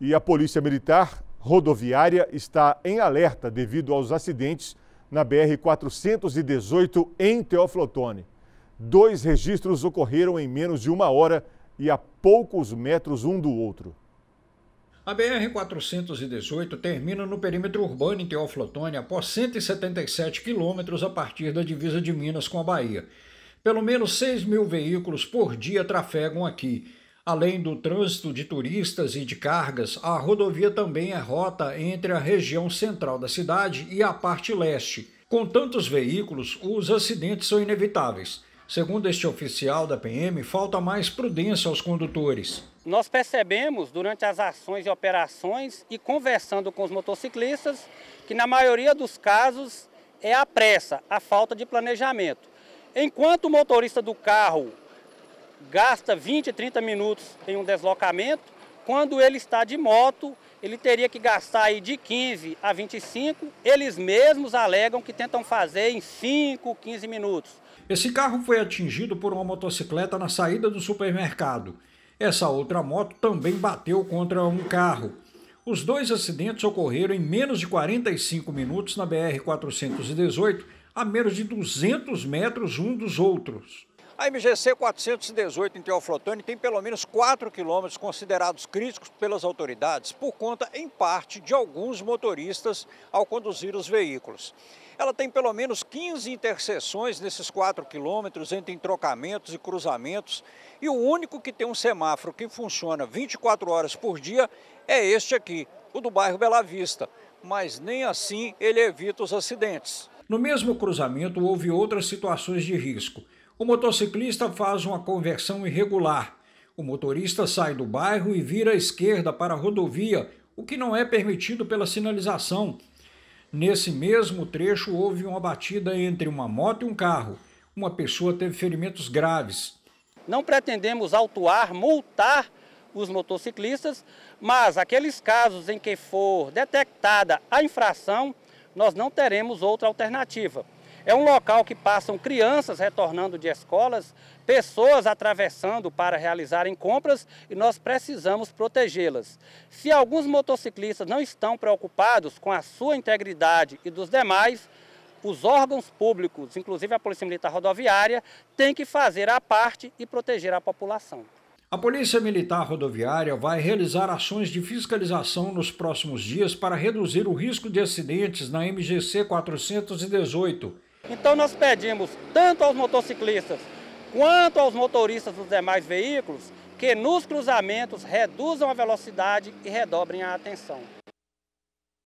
E a Polícia Militar Rodoviária está em alerta devido aos acidentes na BR-418 em Teoflotone. Dois registros ocorreram em menos de uma hora e a poucos metros um do outro. A BR-418 termina no perímetro urbano em Teoflotone após 177 quilômetros a partir da divisa de Minas com a Bahia. Pelo menos 6 mil veículos por dia trafegam aqui. Além do trânsito de turistas e de cargas, a rodovia também é rota entre a região central da cidade e a parte leste. Com tantos veículos, os acidentes são inevitáveis. Segundo este oficial da PM, falta mais prudência aos condutores. Nós percebemos durante as ações e operações e conversando com os motociclistas que na maioria dos casos é a pressa, a falta de planejamento. Enquanto o motorista do carro gasta 20, 30 minutos em um deslocamento, quando ele está de moto, ele teria que gastar aí de 15 a 25, eles mesmos alegam que tentam fazer em 5, 15 minutos. Esse carro foi atingido por uma motocicleta na saída do supermercado. Essa outra moto também bateu contra um carro. Os dois acidentes ocorreram em menos de 45 minutos na BR-418, a menos de 200 metros um dos outros. A MGC 418 em Teoflotone tem pelo menos 4 quilômetros considerados críticos pelas autoridades por conta, em parte, de alguns motoristas ao conduzir os veículos. Ela tem pelo menos 15 interseções nesses 4 quilômetros entre entrocamentos e cruzamentos e o único que tem um semáforo que funciona 24 horas por dia é este aqui, o do bairro Bela Vista. Mas nem assim ele evita os acidentes. No mesmo cruzamento houve outras situações de risco. O motociclista faz uma conversão irregular. O motorista sai do bairro e vira à esquerda para a rodovia, o que não é permitido pela sinalização. Nesse mesmo trecho houve uma batida entre uma moto e um carro. Uma pessoa teve ferimentos graves. Não pretendemos autuar, multar os motociclistas, mas aqueles casos em que for detectada a infração, nós não teremos outra alternativa. É um local que passam crianças retornando de escolas, pessoas atravessando para realizarem compras e nós precisamos protegê-las. Se alguns motociclistas não estão preocupados com a sua integridade e dos demais, os órgãos públicos, inclusive a Polícia Militar Rodoviária, têm que fazer a parte e proteger a população. A Polícia Militar Rodoviária vai realizar ações de fiscalização nos próximos dias para reduzir o risco de acidentes na MGC 418 então nós pedimos tanto aos motociclistas quanto aos motoristas dos demais veículos que nos cruzamentos reduzam a velocidade e redobrem a atenção.